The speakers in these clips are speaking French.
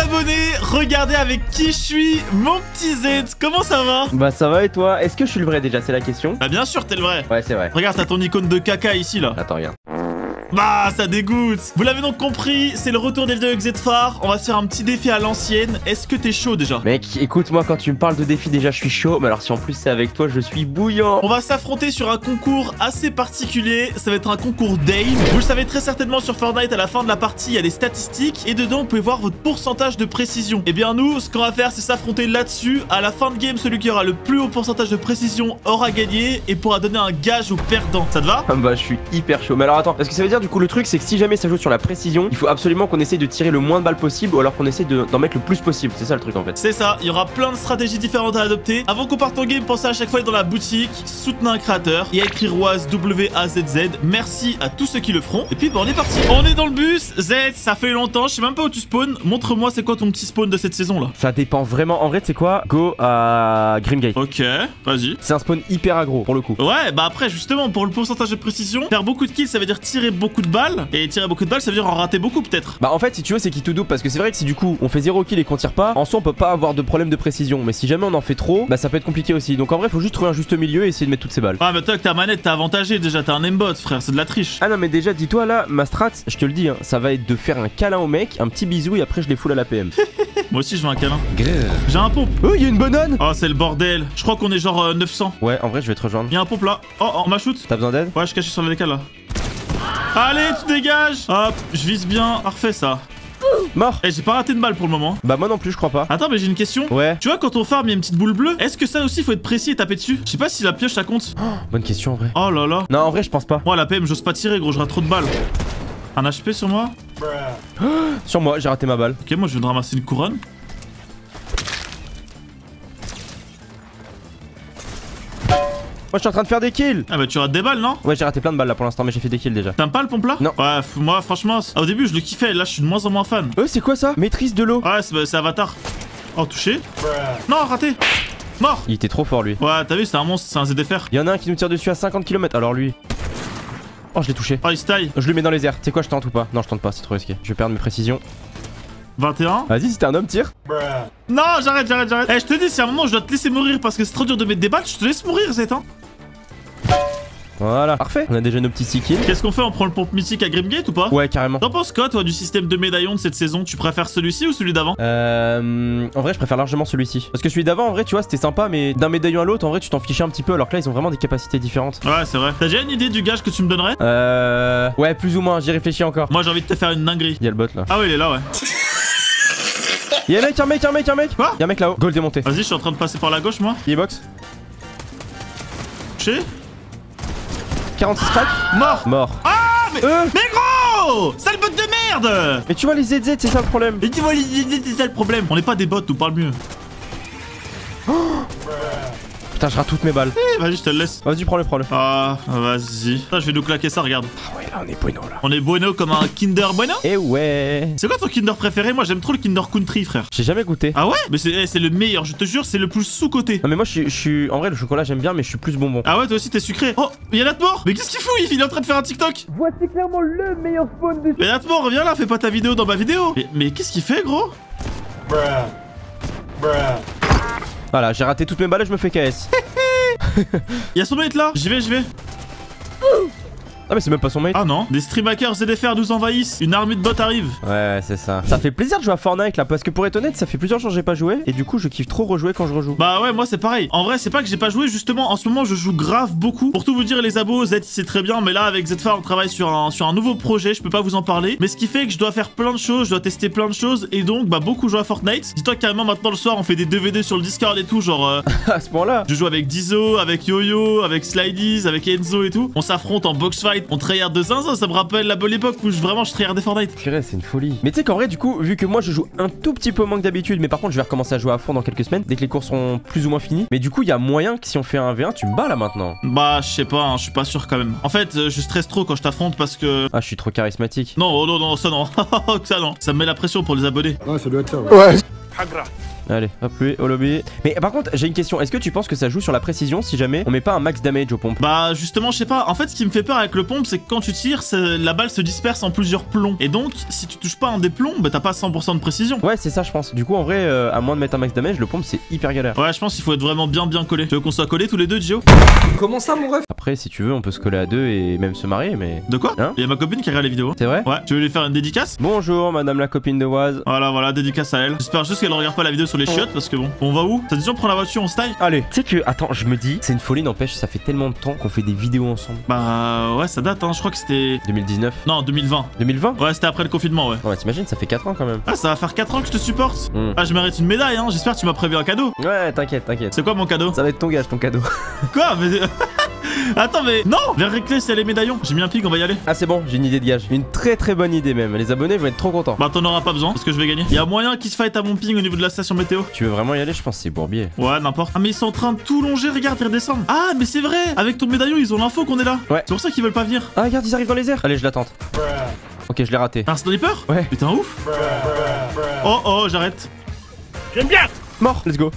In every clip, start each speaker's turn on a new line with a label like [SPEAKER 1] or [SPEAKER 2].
[SPEAKER 1] abonnés, regardez avec qui je suis, mon petit Z. Comment ça va?
[SPEAKER 2] Bah ça va et toi? Est-ce que je suis le vrai déjà? C'est la question.
[SPEAKER 1] Bah bien sûr, t'es le vrai.
[SPEAKER 2] Ouais, c'est vrai.
[SPEAKER 1] Regarde, t'as ton icône de caca ici là.
[SPEAKER 2] Attends, regarde.
[SPEAKER 1] Bah, ça dégoûte. Vous l'avez donc compris, c'est le retour des vidéos avec Zfar. On va se faire un petit défi à l'ancienne. Est-ce que t'es chaud déjà?
[SPEAKER 2] Mec, écoute-moi, quand tu me parles de défi, déjà je suis chaud. Mais alors si en plus c'est avec toi, je suis bouillant.
[SPEAKER 1] On va s'affronter sur un concours assez particulier. Ça va être un concours Dame. Vous le savez très certainement sur Fortnite, à la fin de la partie, il y a des statistiques. Et dedans, vous pouvez voir votre pourcentage de précision. Et bien nous, ce qu'on va faire, c'est s'affronter là-dessus. À la fin de game, celui qui aura le plus haut pourcentage de précision aura gagné et pourra donner un gage au perdant. Ça te va?
[SPEAKER 2] Ah bah je suis hyper chaud. Mais alors attends, parce que ça veut dire du coup le truc c'est que si jamais ça joue sur la précision, il faut absolument qu'on essaye de tirer le moins de balles possible ou alors qu'on essaye de- d'en mettre le plus possible. C'est ça le truc en fait.
[SPEAKER 1] C'est ça, il y aura plein de stratégies différentes à adopter. Avant qu'on parte en game, pensez à chaque fois à aller dans la boutique, soutenir un créateur et à écrire Oise W-A-Z-Z. Merci à tous ceux qui le feront. Et puis bah, on est parti. On est dans le bus. Z, ça fait longtemps, je sais même pas où tu spawns. Montre-moi c'est quoi ton petit spawn de cette saison là.
[SPEAKER 2] Ça dépend vraiment. En vrai, c'est quoi? Go à Grimgate.
[SPEAKER 1] Ok, vas-y.
[SPEAKER 2] C'est un spawn hyper aggro pour le coup.
[SPEAKER 1] Ouais, bah après, justement, pour le pourcentage de précision, faire beaucoup de kills, ça veut dire tirer beaucoup de balles. Et tirer beaucoup de balles, ça veut dire en rater beaucoup, peut-être.
[SPEAKER 2] Bah en fait si tu veux c'est qui tout double parce que c'est vrai que si du coup on fait 0 kill et qu'on tire pas, en soi on peut pas avoir de problème de précision. Mais si jamais on en fait trop, bah ça peut être compliqué aussi. Donc en vrai faut juste trouver un juste milieu et essayer de mettre toutes ces balles.
[SPEAKER 1] Ah, mais toi, avec ta manette, t'es avantagé déjà, t'as un aimbot, frère, c'est de la triche.
[SPEAKER 2] Ah non mais déjà dis-toi là, ma strat, je te le dis, hein, ça va être de faire un câlin au mec, un petit bisou et après je les foule à la PM.
[SPEAKER 1] Moi aussi, je veux un câlin. J'ai un pompe.
[SPEAKER 2] Oh il y a une banane
[SPEAKER 1] Oh, c'est le bordel. Je crois qu'on est genre euh, 900.
[SPEAKER 2] Ouais en vrai je vais te rejoindre.
[SPEAKER 1] Il y a un pompe là. Oh, oh, on m'a shoot.
[SPEAKER 2] T'as besoin d'aide?
[SPEAKER 1] Ouais, je suis caché sur la décale là. Allez, tu dégages Hop, je vise bien. Parfait ça.
[SPEAKER 2] Mort
[SPEAKER 1] Eh, j'ai pas raté de balle pour le moment.
[SPEAKER 2] Bah moi non plus je crois pas.
[SPEAKER 1] Attends, mais j'ai une question.
[SPEAKER 2] Ouais,
[SPEAKER 1] Tu vois, quand on farm, il y a une petite boule bleue. Est-ce que ça aussi, faut être précis et taper dessus? Je sais pas si la pioche ça compte.
[SPEAKER 2] bonne question en vrai.
[SPEAKER 1] Oh là là.
[SPEAKER 2] Non en vrai je pense pas.
[SPEAKER 1] Moi, la PM, j'ose pas tirer, gros, je rate trop de balles. Un HP sur moi?
[SPEAKER 2] Sur moi j'ai raté ma balle.
[SPEAKER 1] Ok, moi, je viens de ramasser une couronne.
[SPEAKER 2] Moi je suis en train de faire des kills
[SPEAKER 1] Ah, bah, tu rates des balles, non?
[SPEAKER 2] Ouais j'ai raté plein de balles là pour l'instant mais j'ai fait des kills déjà.
[SPEAKER 1] T'aimes pas le pompe là
[SPEAKER 2] Non.
[SPEAKER 1] Ouais, moi, franchement, au début, je le kiffais. Là, je suis de moins en moins fan.
[SPEAKER 2] Euh c'est quoi ça? Maîtrise de l'eau
[SPEAKER 1] Ouais, c'est bah, c'est Avatar. Oh, touché. Non, raté. Mort.
[SPEAKER 2] Il était trop fort lui.
[SPEAKER 1] Ouais, t'as vu, c'est un monstre, c'est un ZFR.
[SPEAKER 2] Il y en a un qui nous tire dessus à 50 km alors lui. Oh je l'ai touché.
[SPEAKER 1] Oh, il se taille.
[SPEAKER 2] Je le mets dans les airs. Tu sais quoi, je tente ou pas? Non, je tente pas, c'est trop risqué. Je vais perdre mes précisions.
[SPEAKER 1] 21.
[SPEAKER 2] Vas-y, si t'es un homme, tire.
[SPEAKER 1] Non, j'arrête, j'arrête, j'arrête. Eh, je te dis, si à un moment je dois te laisser mourir parce que c'est trop dur de mettre des balles, je te laisse mourir, c'est hein.
[SPEAKER 2] Voilà. Parfait. On a déjà nos petits 6 kills.
[SPEAKER 1] Qu'est-ce qu'on fait On prend le pompe mythique à Grimgate ou pas
[SPEAKER 2] Ouais, carrément.
[SPEAKER 1] T'en penses quoi, toi, du système de médaillons de cette saison? Tu préfères celui-ci ou celui d'avant?
[SPEAKER 2] Euh, en vrai, je préfère largement celui-ci. Parce que celui d'avant, en vrai, tu vois, c'était sympa, mais d'un médaillon à l'autre, en vrai, tu t'en fichais un petit peu. Alors que là, ils ont vraiment des capacités différentes.
[SPEAKER 1] Ouais, c'est vrai. T'as déjà une idée du gage que tu me donnerais?
[SPEAKER 2] Euh. Ouais, plus ou moins, j'y réfléchis encore.
[SPEAKER 1] Moi, j'ai envie de te faire une dinguerie.
[SPEAKER 2] Il y a le bot là.
[SPEAKER 1] Ah, ouais, il est là, ouais.
[SPEAKER 2] Il y a un mec, un mec, un mec, un mec.
[SPEAKER 1] Quoi?
[SPEAKER 2] Il y a un mec là-haut. Goal démonté.
[SPEAKER 1] Vas-y, je suis en train de passer par la gauche, moi.
[SPEAKER 2] Il box.
[SPEAKER 1] Touché
[SPEAKER 2] 46 crack.
[SPEAKER 1] Mort
[SPEAKER 2] Mort.
[SPEAKER 1] Ah, mais.
[SPEAKER 2] Euh
[SPEAKER 1] Mais gros Sale bot de merde
[SPEAKER 2] Mais tu vois, les ZZ, c'est ça le problème.
[SPEAKER 1] Et tu vois, c'est ça le problème. On n'est pas des bots, nous parle mieux.
[SPEAKER 2] Putain, je rate toutes mes balles.
[SPEAKER 1] Eh, vas-y, je te le laisse.
[SPEAKER 2] Vas-y, prends-le, prends-le.
[SPEAKER 1] Ah, vas-y. Putain, je vais nous claquer ça, regarde.
[SPEAKER 2] Ah ouais, là, on est bueno là.
[SPEAKER 1] On est bueno comme un Kinder Bueno
[SPEAKER 2] Eh ouais.
[SPEAKER 1] C'est quoi ton Kinder préféré? Moi, j'aime trop le Kinder Country, frère.
[SPEAKER 2] J'ai jamais goûté.
[SPEAKER 1] Ah ouais? Mais c'est eh, c'est le meilleur, je te jure, c'est le plus sous-côté.
[SPEAKER 2] Non mais moi je suis, en vrai le chocolat j'aime bien mais je suis plus bonbon.
[SPEAKER 1] Ah ouais, toi aussi, t'es sucré. Oh, y'a Natmore Mais qu'est-ce qu'il fout? Il est en train de faire un TikTok
[SPEAKER 2] Voici clairement le meilleur spawn du
[SPEAKER 1] Mais Natmore, reviens là, fais pas ta vidéo dans ma vidéo Mais, mais qu'est-ce qu'il fait, gros?
[SPEAKER 2] Voilà, j'ai raté toutes mes balles et je me fais KS.
[SPEAKER 1] Y'a son mate là J'y vais, j'y vais.
[SPEAKER 2] Ah mais c'est même pas son mate.
[SPEAKER 1] Ah non Des stream hackers ZFR nous envahissent. Une armée de bots arrive.
[SPEAKER 2] Ouais, c'est ça. Ça fait plaisir de jouer à Fortnite là parce que pour être honnête, ça fait plusieurs jours que j'ai pas joué et du coup je kiffe trop rejouer quand je rejoue.
[SPEAKER 1] Bah ouais, moi c'est pareil. En vrai, c'est pas que j'ai pas joué, justement, en ce moment je joue grave beaucoup. Pour tout vous dire, les abos, Z c'est très bien, mais là avec ZFar on travaille sur un, sur un nouveau projet, je peux pas vous en parler. Mais ce qui fait que je dois faire plein de choses, je dois tester plein de choses, et donc bah beaucoup jouer à Fortnite. Dis-toi carrément maintenant le soir on fait des DVD sur le Discord et tout, genre euh,
[SPEAKER 2] à ce point-là.
[SPEAKER 1] je joue avec Dizo, avec Yo-Yo, avec Slidies, avec Enzo et tout. On s'affronte en box fight, on tryhard de zinzin, ça me rappelle la bonne époque où je, vraiment je tryhardais Fortnite.
[SPEAKER 2] Purée, c'est une folie. Mais tu sais qu'en vrai, du coup, vu que moi je joue un tout petit peu moins que d'habitude, mais par contre je vais recommencer à jouer à fond dans quelques semaines, dès que les cours seront plus ou moins finis. Mais du coup, il y a moyen que si on fait un V1, tu me bats là maintenant.
[SPEAKER 1] Bah je sais pas, hein, je suis pas sûr quand même. En fait, euh, je stresse trop quand je t'affronte parce que...
[SPEAKER 2] Ah, je suis trop charismatique.
[SPEAKER 1] Non, oh non, non, ça non, ça non. Ça me met la pression pour les abonnés.
[SPEAKER 3] Ouais, ça doit être ça. Ouais.
[SPEAKER 2] Allez, hop, lui, au lobby. Mais par contre, j'ai une question. Est-ce que tu penses que ça joue sur la précision si jamais on met pas un max damage aux pompes
[SPEAKER 1] Bah justement, je sais pas. En fait, ce qui me fait peur avec le pompe, c'est que quand tu tires, la balle se disperse en plusieurs plombs. Et donc, si tu touches pas un des plombs, bah t'as pas 100% de précision.
[SPEAKER 2] Ouais, c'est ça, je pense. Du coup, en vrai, euh, à moins de mettre un max damage, le pompe c'est hyper galère.
[SPEAKER 1] Ouais, je pense qu'il faut être vraiment bien bien collé. Tu veux qu'on soit collés tous les deux, Gio
[SPEAKER 3] Comment ça, mon ref
[SPEAKER 2] Après, si tu veux, on peut se coller à deux et même se marier, mais.
[SPEAKER 1] De quoi
[SPEAKER 2] Hein
[SPEAKER 1] Il y a ma copine qui regarde les vidéos.
[SPEAKER 2] C'est vrai
[SPEAKER 1] Ouais, tu veux lui faire une dédicace
[SPEAKER 2] Bonjour, madame la copine de Oise.
[SPEAKER 1] Voilà, voilà, dédicace à elle. J'espère juste qu'elle regarde pas la vidéo sur les chiottes parce que bon, on va où Ça dit on prend la voiture, on se taille
[SPEAKER 2] Allez. Tu sais que, attends, je me dis, c'est une folie, n'empêche, ça fait tellement de temps qu'on fait des vidéos ensemble.
[SPEAKER 1] Bah ouais, ça date, hein. Je crois que c'était.
[SPEAKER 2] 2019
[SPEAKER 1] Non, 2020.
[SPEAKER 2] 2020
[SPEAKER 1] Ouais, c'était après le confinement, ouais.
[SPEAKER 2] Ouais, t'imagines, ça fait 4 ans quand même.
[SPEAKER 1] Ah, ça va faire 4 ans que je te supporte.
[SPEAKER 2] Hmm.
[SPEAKER 1] Ah, je mérite une médaille, hein. J'espère que tu m'as prévu un cadeau.
[SPEAKER 2] Ouais, t'inquiète, t'inquiète.
[SPEAKER 1] C'est quoi mon cadeau
[SPEAKER 2] Ça va être ton gage, ton cadeau.
[SPEAKER 1] Quoi mais... Attends, mais non Vers Reckless, il y a les médaillons. J'ai mis un pig, on va y aller.
[SPEAKER 2] Ah, c'est bon, j'ai une idée de gage. Une très très bonne idée même. Les abonnés vont être trop contents.
[SPEAKER 1] Bah, t'en auras pas besoin parce que je vais gagner. Il y a moyen qu'ils se fight à mon ping au niveau de la station météo.
[SPEAKER 2] Tu veux vraiment y aller? Je pense que c'est Bourbier.
[SPEAKER 1] Ouais, n'importe. Ah, mais ils sont en train de tout longer, regarde, ils redescendent. Ah, mais c'est vrai Avec ton médaillon, ils ont l'info qu'on est là.
[SPEAKER 2] Ouais.
[SPEAKER 1] C'est pour ça qu'ils veulent pas venir.
[SPEAKER 2] Ah, regarde, ils arrivent dans les airs. Allez, je l'attente. Ok, je l'ai raté.
[SPEAKER 1] Un sniper?
[SPEAKER 2] Ouais.
[SPEAKER 1] Putain, ouf Oh, oh, j'arrête.
[SPEAKER 2] Mort, let's go.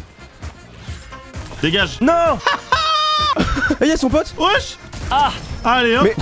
[SPEAKER 1] Dégage.
[SPEAKER 2] Non Ah, y'a son pote
[SPEAKER 1] Wesh. Ah. Allez, hop.
[SPEAKER 2] Mais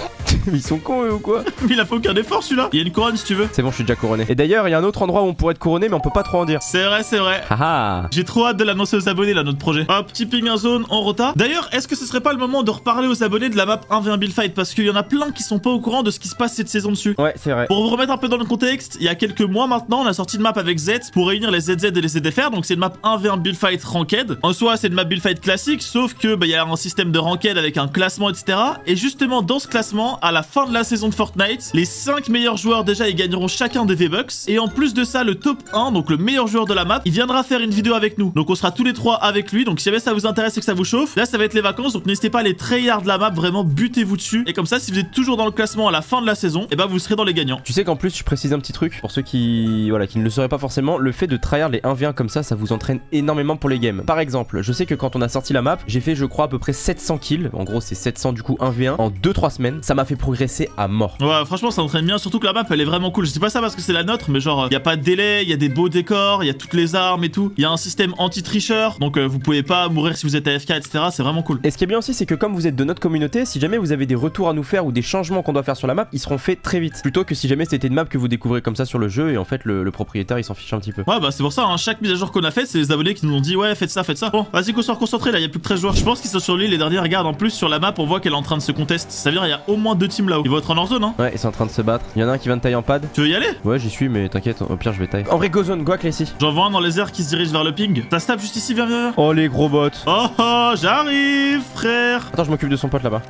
[SPEAKER 2] ils sont cons eux ou quoi
[SPEAKER 1] Il a fait aucun effort celui-là. Il y a une couronne si tu veux.
[SPEAKER 2] C'est bon, je suis déjà couronné. Et d'ailleurs, il y a un autre endroit où on pourrait être couronné, mais on peut pas trop en dire.
[SPEAKER 1] C'est vrai, c'est vrai.
[SPEAKER 2] Haha
[SPEAKER 1] J'ai trop hâte de l'annoncer aux abonnés là notre projet. Hop, petit ping en zone, en rota. D'ailleurs, est-ce que ce serait pas le moment de reparler aux abonnés de la map 1v1 Build Fight Parce qu'il y en a plein qui sont pas au courant de ce qui se passe cette saison dessus.
[SPEAKER 2] Ouais, c'est vrai.
[SPEAKER 1] Pour vous remettre un peu dans le contexte, il y a quelques mois maintenant, on a sorti une map avec Z pour réunir les ZZ et les ZFR. Donc c'est une map 1v1 Build Fight Ranked. En soi, c'est une map Build Fight classique, sauf que bah, il y a un système de Ranked avec un classement, etc. Et justement, dans ce classement, à la fin de la saison de Fortnite, les 5 meilleurs joueurs déjà, ils gagneront chacun des V-Bucks. Et en plus de ça, le top 1, donc le meilleur joueur de la map, il viendra faire une vidéo avec nous. Donc on sera tous les trois avec lui. Donc si jamais ça vous intéresse et que ça vous chauffe, là ça va être les vacances. Donc n'hésitez pas à les tryhard de la map, vraiment butez-vous dessus. Et comme ça, si vous êtes toujours dans le classement à la fin de la saison, et bah vous serez dans les gagnants.
[SPEAKER 2] Tu sais qu'en plus, je précise un petit truc pour ceux qui voilà qui ne le sauraient pas forcément. Le fait de tryhard les 1v1 comme ça, ça vous entraîne énormément pour les games. Par exemple, je sais que quand on a sorti la map, j'ai fait je crois à peu près 700 kills. En gros, c'est 700 du coup 1v1 en 2-3 semaines. Ça m'a fait progresser à mort.
[SPEAKER 1] Ouais, franchement, ça entraîne bien. Surtout que la map, elle est vraiment cool. Je dis pas ça parce que c'est la nôtre, mais genre, il y a pas de délai, il y a des beaux décors, il y a toutes les armes et tout. Il y a un système anti-tricheur, donc euh, vous pouvez pas mourir si vous êtes AFK, etc. C'est vraiment cool.
[SPEAKER 2] Et ce qui est bien aussi, c'est que comme vous êtes de notre communauté, si jamais vous avez des retours à nous faire ou des changements qu'on doit faire sur la map, ils seront faits très vite. Plutôt que si jamais c'était une map que vous découvrez comme ça sur le jeu et en fait le, le propriétaire il s'en fiche un petit peu.
[SPEAKER 1] Ouais, bah c'est pour ça, hein, chaque mise à jour qu'on a faite, c'est les abonnés qui nous ont dit ouais, faites ça, faites ça. Bon, vas-y qu'on soit concentré là, il y a plus que 13 joueurs. Je pense qu'ils sont sur l'île les derniers. Regarde, en plus sur la map, on voit qu'elle est en train de se contester. Ça veut dire il y a au moins deux teams là-haut. Ils vont être en leur zone, hein.
[SPEAKER 2] Ouais, ils sont en train de se battre. Il y en a un qui vient de tailler en pad.
[SPEAKER 1] Tu veux y aller
[SPEAKER 2] Ouais, j'y suis, mais t'inquiète, au pire je vais tailler. En vrai, go zone, go ici.
[SPEAKER 1] J'en vois un dans les airs qui se dirige vers le ping. Ça se juste ici, viens, viens, viens.
[SPEAKER 2] Oh les gros bots.
[SPEAKER 1] Oh oh, j'arrive, frère.
[SPEAKER 2] Attends, je m'occupe de son pote là-bas.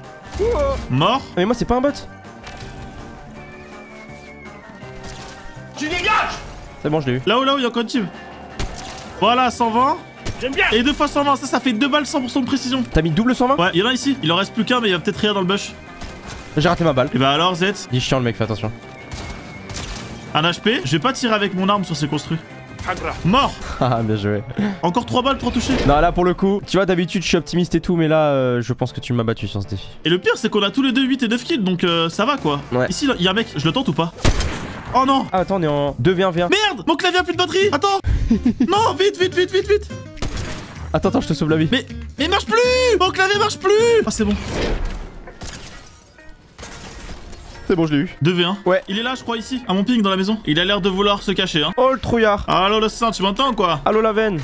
[SPEAKER 1] Mort.
[SPEAKER 2] Mais moi, c'est pas un bot.
[SPEAKER 3] Tu dégages
[SPEAKER 2] C'est bon, je l'ai eu.
[SPEAKER 1] Là-haut, là-haut, il y a encore une team. Voilà, 120.
[SPEAKER 3] J'aime bien
[SPEAKER 1] Et deux fois 120, ça, ça fait deux balles 100% de précision.
[SPEAKER 2] T'as mis double 120
[SPEAKER 1] Ouais, il y en a ici. Il en reste plus qu'un, mais il va peut-être rire dans le bush.
[SPEAKER 2] J'ai raté ma balle.
[SPEAKER 1] Et bah alors, Z,
[SPEAKER 2] Il est chiant le mec, fais attention.
[SPEAKER 1] un HP. Je vais pas tirer avec mon arme sur ces construits. Mort.
[SPEAKER 2] Ah, bien joué.
[SPEAKER 1] Encore 3 balles, 3 touchés.
[SPEAKER 2] Non, là pour le coup, tu vois, d'habitude je suis optimiste et tout, mais là, euh, je pense que tu m'as battu sur ce défi.
[SPEAKER 1] Et le pire, c'est qu'on a tous les deux 8 et 9 kills, donc euh, ça va quoi.
[SPEAKER 2] Ouais.
[SPEAKER 1] Ici, il y a un mec, je le tente ou pas Oh non
[SPEAKER 2] Ah, attends, on est en 2v1v1.
[SPEAKER 1] Merde Mon clavier a plus de batterie Attends Non, vite, vite, vite, vite, vite
[SPEAKER 2] Attends, attends, je te sauve la vie.
[SPEAKER 1] Mais, mais marche plus Mon clavier marche plus Ah, c'est bon.
[SPEAKER 2] C'est bon, je l'ai eu.
[SPEAKER 1] 2v1.
[SPEAKER 2] Ouais.
[SPEAKER 1] Il est là, je crois, ici, à mon ping dans la maison. Il a l'air de vouloir se cacher, hein.
[SPEAKER 2] Oh le trouillard.
[SPEAKER 1] Allo, le saint, tu m'entends quoi?
[SPEAKER 2] Allô la veine.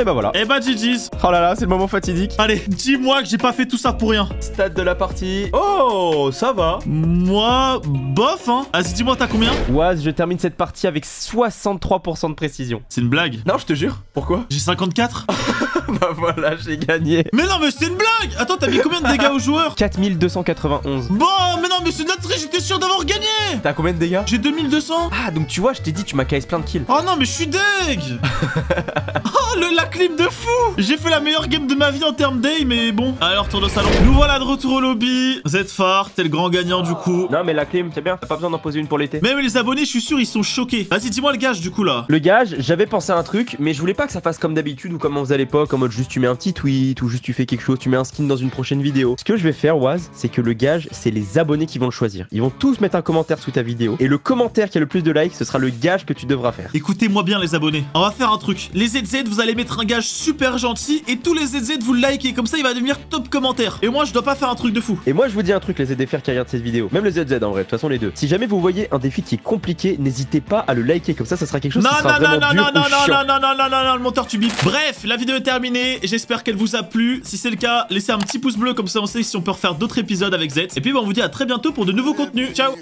[SPEAKER 2] Et bah voilà.
[SPEAKER 1] Eh bah, GG's
[SPEAKER 2] Oh là là, c'est le moment fatidique.
[SPEAKER 1] Allez, dis-moi que j'ai pas fait tout ça pour rien.
[SPEAKER 2] Stade de la partie. Oh, ça va.
[SPEAKER 1] Moi, bof, hein. Vas-y, dis-moi, t'as combien?
[SPEAKER 2] Oise, je termine cette partie avec 63% de précision.
[SPEAKER 1] C'est une blague.
[SPEAKER 2] Non, je te jure. Pourquoi?
[SPEAKER 1] J'ai 54
[SPEAKER 2] Bah voilà, j'ai gagné.
[SPEAKER 1] Mais non, mais c'est une blague Attends, t'as mis combien de dégâts aux joueurs?
[SPEAKER 2] 4291.
[SPEAKER 1] Bon, mais non, mais c'est de la triche, j'étais sûr d'avoir gagné
[SPEAKER 2] T'as combien de dégâts?
[SPEAKER 1] J'ai 2200
[SPEAKER 2] Ah, donc tu vois, je t'ai dit, tu m'as KS plein de kills.
[SPEAKER 1] Oh non, mais je suis deg Oh, le, la clim de fou J'ai fait la meilleure game de ma vie en termes d'aim, mais bon. Alors, tour de salon. Nous voilà de retour au lobby. Fort, t'es le grand gagnant du coup.
[SPEAKER 2] Non, mais la clim, c'est bien. T'as pas besoin d'en poser une pour l'été.
[SPEAKER 1] Même les abonnés, je suis sûr, ils sont choqués. Vas-y, dis-moi le gage du coup là.
[SPEAKER 2] Le gage, j'avais pensé à un truc, mais je voulais pas que ça fasse comme d'habitude ou comme on faisait à l'époque, en mode juste tu mets un petit tweet ou juste tu fais quelque chose, tu mets un skin dans une prochaine vidéo. Ce que je vais faire, Waz, c'est que le gage, c'est les abonnés qui vont le choisir. Ils vont tous mettre un commentaire sous ta vidéo et le commentaire qui a le plus de likes, ce sera le gage que tu devras faire.
[SPEAKER 1] Écoutez-moi bien les abonnés, on va faire un truc. Les ZZ, vous allez mettre un gage super gentil et tous les ZZ vous le likez, comme ça il va devenir top commentaire. Et moi je dois pas faire un truc de fou.
[SPEAKER 2] Et moi je vous dis un truc les ZDFR qui regardent cette vidéo, même les ZZ en vrai, de toute façon les deux. Si jamais vous voyez un défi qui est compliqué, n'hésitez pas à le liker, comme ça ça sera quelque chose
[SPEAKER 1] Non,
[SPEAKER 2] qui
[SPEAKER 1] non,
[SPEAKER 2] sera
[SPEAKER 1] non,
[SPEAKER 2] vraiment
[SPEAKER 1] non,
[SPEAKER 2] dur
[SPEAKER 1] non,
[SPEAKER 2] ou
[SPEAKER 1] non, non,
[SPEAKER 2] chiant.
[SPEAKER 1] non, non, non, non, non, non, le monteur tu bip. Bref, la vidéo est terminée, j'espère qu'elle vous a plu. Si c'est le cas, laissez un petit pouce bleu, comme ça on sait si on peut refaire d'autres épisodes avec Z. Et puis bah, on vous dit à très bientôt pour de nouveaux contenus. Ciao